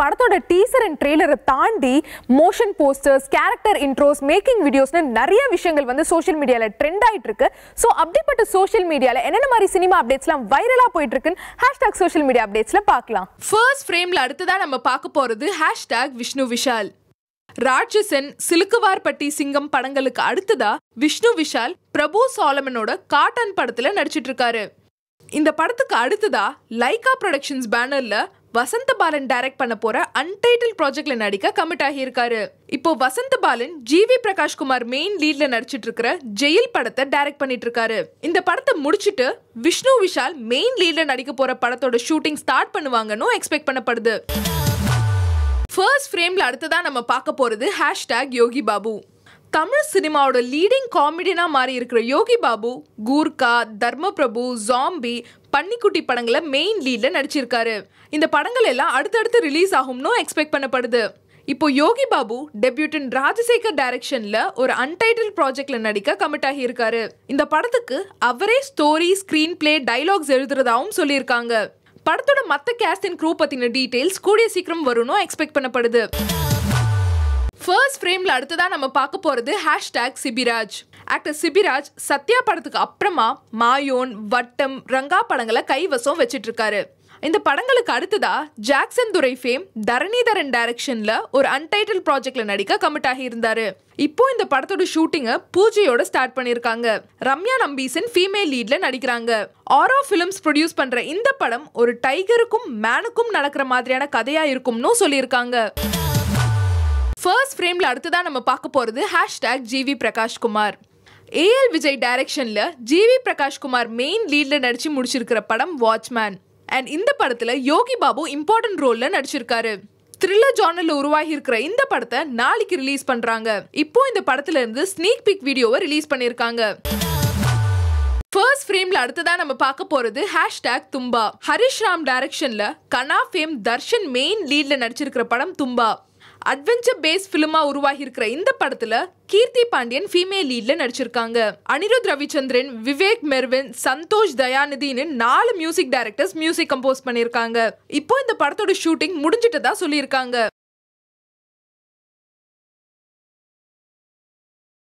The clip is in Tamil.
படத்தோட டீசர் அண்ட் ட்ரெய்லரை தாண்டி motion posters character intros making வீடியோஸ்னு நிறைய விஷயங்கள் வந்து சோஷியல் மீடியாவில் ட்ரெண்ட் ஆகிட்டு இருக்கு ஸோ அப்படிப்பட்ட சோஷியல் மீடியாவில் என்னென்ன மாதிரி சினிமா அப்டேட்ஸ்லாம் வைரலாக போயிட்டு இருக்குன்னு ஹேஷ்டாக் சோஷியல் மீடியா அப்டேட்ஸில் பார்க்கலாம். ஃபர்ஸ்ட் ஃப்ரேமில் அடுத்ததா நம்ம பார்க்க போகிறது ஹேஷ்டாக் விஷ்ணு விஷால் ராட்சசன் சிலுக்குவார்பட்டி சிங்கம் படங்களுக்கு அடுத்ததா விஷ்ணு விஷால் பிரபு சாலமனோட காட்டன் படத்துல நடிச்சிட்டு இருக்காரு இந்த படத்துக்கு அடுத்ததா லைகா ப்ரொடக்ஷன்ஸ் பேனர்ல வசந்த பாலன் டைரக்ட் பண்ண போற அன்டைட்டில் ப்ராஜெக்ட்ல நடிக்க கமிட் ஆகியிருக்காரு. இப்போ வசந்த பாலன் ஜிவி பிரகாஷ் குமார் மெயின் லீட்ல நடிச்சிட்டு இருக்கிற ஜெயில் படத்தை டைரக்ட் பண்ணிட்டு இருக்காரு. இந்த படத்தை முடிச்சிட்டு விஷ்ணு விஷால் மெயின் லீட்ல நடிக்க போற படத்தோட ஷூட்டிங் ஸ்டார்ட் பண்ணுவாங்கன்னு எக்ஸ்பெக்ட் பண்ணப்படுது. ஃபர்ஸ்ட் ஃப்ரேம்ல அடுத்ததான் நம்ம பார்க்க போறது ஹேஷ்டாக் யோகி பாபு. தமிழ் சினிமாவோட லீடிங் காமெடினா மாறி இருக்கிற யோகி பாபு கூர்கா தர்மபிரபு ஜாம்பி பன்னிக்குட்டி படங்களை மெயின் லீடில் நடிச்சிருக்காரு. இந்த படங்கள் எல்லாம் அடுத்தடுத்து ரிலீஸ் ஆகும்னு எக்ஸ்பெக்ட் பண்ணப்படுது. இப்போ யோகி பாபு டெபியூட்டன் ராஜசேகர் டைரக்ஷன்ல ஒரு அன்டைட்டில் ப்ராஜெக்ட்ல நடிக்க கமிட் ஆகியிருக்காரு. இந்த படத்துக்கு அவரே ஸ்டோரி ஸ்கிரீன் பிளே டைலாக்ஸ் எழுதுறதாவும் சொல்லியிருக்காங்க. படத்தோட மத்த கேஸ்டின் குரூப் பத்தின டீடைல்ஸ் கூடிய சீக்கிரம் வரும்னு எக்ஸ்பெக்ட் பண்ணப்படுது. ஃபர்ஸ்ட் ஃப்ரேமில் அடுத்ததாக நம்ம பார்க்க போகிறது ஹேஷ்டேக் சிபிராஜ் ஆக்டர் சிபிராஜ் சத்யா படத்துக்கு அப்புறமா மாயோன் வட்டம் ரங்கா படங்களை கைவசம் வச்சிட்டு இருக்காரு இந்த படங்களுக்கு அடுத்ததா ஜாக்சன் துரை ஃபேம் தரணிதரன் டைரக்ஷன்ல ஒரு அன்டைட்டில் ப்ராஜெக்ட்ல நடிக்க கமிட் ஆகியிருந்தாரு. இப்போ இந்த படத்தோட ஷூட்டிங்கை பூஜையோட ஸ்டார்ட் பண்ணியிருக்காங்க. ரம்யா நம்பீசன் ஃபீமேல் லீட்ல நடிக்கிறாங்க. ஆரோ ஃபிலிம்ஸ் ப்ரொடியூஸ் பண்ற இந்த படம் ஒரு டைகருக்கும் மேனுக்கும் நடக்கிற மாதிரியான கதையா இருக்கும்னு சொல்லியிருக்காங்க. ஃபர்ஸ்ட் ஃப்ரேமில் அடுத்ததான் நம்ம பார்க்க போகிறது ஹேஷ்டேக் ஜிவி பிரகாஷ் குமார் ஏஎல் விஜய் டைரக்ஷனில் ஜிவி பிரகாஷ்குமார் மெயின் லீடில் நடித்து முடிச்சிருக்கிற படம் வாட்ச்மேன் அண்ட் இந்த படத்தில் யோகி பாபு இம்பார்ட்டன்ட் ரோலில் நடிச்சிருக்காரு. த்ரில்லர் ஜானர்ல உருவாகி இருக்கிற இந்த படத்தை நாளைக்கு ரிலீஸ் பண்றாங்க. இப்போ இந்த படத்துல இருந்து ஸ்னீக் பிக் வீடியோவை ரிலீஸ் பண்ணிருக்காங்க ஃபர்ஸ்ட் ஃப்ரேம்ல அடுத்ததா நம்ம பார்க்க போறது ஹேஷ்டேக் தும்பா ஹரிஷ் ராம் டைரக்ஷன்ல கனா ஃபேம் தர்ஷன் மெயின் லீட்ல நடிச்சிருக்கிற படம் தும்பா அட்வென்ச்சர் பேஸ் ஃபிலிமா உருவாகி இருக்கிற இந்த படத்துல கீர்த்தி பாண்டியன் ஃபீமேல் லீட்ல நடிச்சிருக்காங்க. அனிருத் ரவிச்சந்திரன் விவேக் மெர்வின் சந்தோஷ் தயாநிதினு நாலு மியூசிக் டைரக்டர்ஸ் மியூசிக் கம்போஸ் பண்ணியிருக்காங்க. இப்போ இந்த படத்தோட ஷூட்டிங் முடிஞ்சிட்டதா சொல்லியிருக்காங்க.